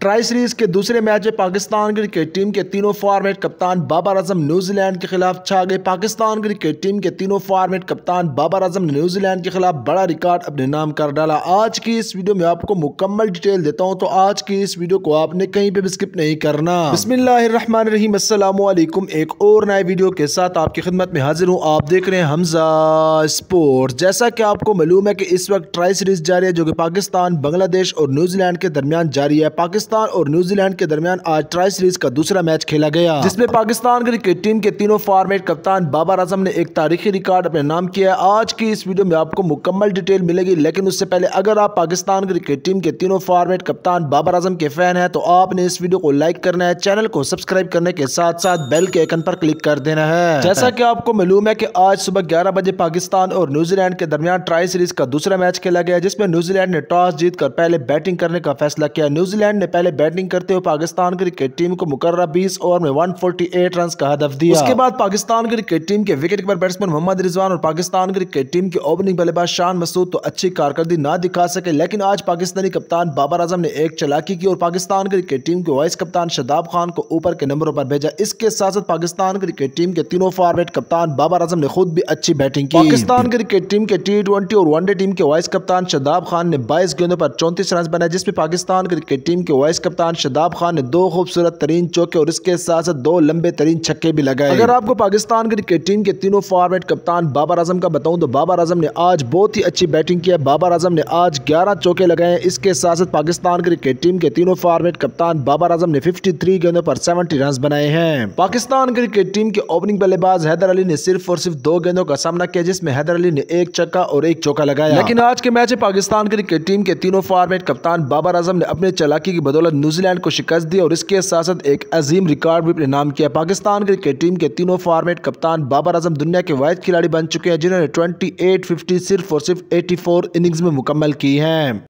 Try series के दूसरे match में पाकिस्तान क्रिकेट टीम के तीनों फॉर्मेट कप्तान बाबर आज़म न्यूजीलैंड के खिलाफ छा गए। पाकिस्तान क्रिकेट टीम के तीनों फॉर्मेट कप्तान बाबर आज़म ने न्यूजीलैंड के खिलाफ बड़ा रिकॉर्ड अपने नाम कर डाला। आज की इस वीडियो में आपको मुकम्मल डिटेल देता हूँ तो आज की इस वीडियो को आपने कहीं पे भी स्किप नहीं करना। अस्सलाम वालेकुम एक और नए वीडियो के साथ आपकी खिदमत में हाजिर हूँ। आप देख रहे हैं हमजा स्पोर्ट जैसा कि आपको मालूम है कि इस वक्त ट्राई सीरीज़ जारी है, जो कि पाकिस्तान, बांग्लादेश और न्यूजीलैंड के दरमियान जारी है। पाकिस्तान पाकिस्तान और न्यूजीलैंड के दरमियान आज ट्राई सीरीज़ का दूसरा मैच खेला गया। जिसमें पाकिस्तान क्रिकेट टीम के तीनों फॉर्मेट कप्तान बाबर आज़म ने एक तारीखी रिकॉर्ड अपने नाम किया आज की इस वीडियो में आपको मुकम्मल डिटेल मिलेगी, लेकिन उससे पहले अगर आप पाकिस्तान क्रिकेट टीम के तीनों फॉर्मेट कप्तान बाबर आज़म के फ़ैन है तो आपने इस वीडियो को लाइक करना है चैनल को सब्सक्राइब करने के साथ साथ बेल के आइकन पर क्लिक कर देना है। जैसा की आपको मालूम है की आज सुबह ग्यारह बजे पाकिस्तान और न्यूजीलैंड के दरमियान ट्राई सीरीज़ का दूसरा मैच खेला गया, जिसमें न्यूजीलैंड ने टॉस जीतकर पहले बैटिंग करने का फैसला किया। न्यूजीलैंड ने पहले बैटिंग करते हुए पाकिस्तान क्रिकेट टीम को मुकर्रा बीस ओवर में 148 रन का हदफ दिया। उसके बाद पाकिस्तान क्रिकेट टीम के wicket keeper batsman Mohammad Rizwan और पाकिस्तान क्रिकेट टीम के ओपनिंग बल्लेबाज शान मसूद तो अच्छी कारकर्दी ना दिखा सके लेकिन आज पाकिस्तानी कप्तान बाबर आज़म ने एक चलाकी की और पाकिस्तान क्रिकेट टीम के वाइस कप्तान शदाब खान को ऊपर के नंबरों पर भेजा। इसके साथ साथ पाकिस्तान क्रिकेट टीम के तीनों फॉर्मेट कप्तान बाबर आज़म ने खुद भी अच्छी बैटिंग की। पाकिस्तान क्रिकेट टीम के टी ट्वेंटी और वनडे टीम के वाइस कप्तान शदाब खान ने बाईस गेंदों पर चौंतीस रन बनाए जिसमें पाकिस्तान क्रिकेट टीम के वाइस कप्तान शदाब खान ने दो खूबसूरत तरीन चौके और इसके साथ साथ दो लंबे तरीन छक्के भी लगाए। अगर आपको पाकिस्तान क्रिकेट टीम के तीनों फॉर्मेट कप्तान बाबर आज़म का बताऊँ तो बाबर आज़म ने आज बहुत ही अच्छी बैटिंग की है। बाबर आज़म ने आज ग्यारह चौके लगाए इसके साथ साथ पाकिस्तान क्रिकेट टीम के तीनों फॉर्मेट कप्तान बाबर आज़म ने फिफ्टी थ्री गेंदों पर सेवेंटी रन बनाए हैं। पाकिस्तान क्रिकेट टीम के ओपनिंग बल्लेबाज हैदर अली ने सिर्फ़ और सिर्फ़ दो गेंदों का सामना किया जिसमें हैदर अली ने एक चक्का और एक चौका लगाया। लेकिन आज के मैच में पाकिस्तान क्रिकेट टीम के तीनों फॉर्मेट कप्तान बाबर आज़म ने अपने चलाकी की बदौलत न्यूजीलैंड को शिकस्त दी और इसके साथ साथ एक अजीम रिकॉर्ड भी अपने नाम किया। पाकिस्तान क्रिकेट टीम के तीनों फॉर्मेट कप्तान बाबर आज़म दुनिया के वायद खिलाड़ी बन चुके हैं, जिन्होंने ट्वेंटी एट फिफ्टी सिर्फ़ और सिर्फ़ एटी फोर इनिंग्स में मुकम्मल की हैं।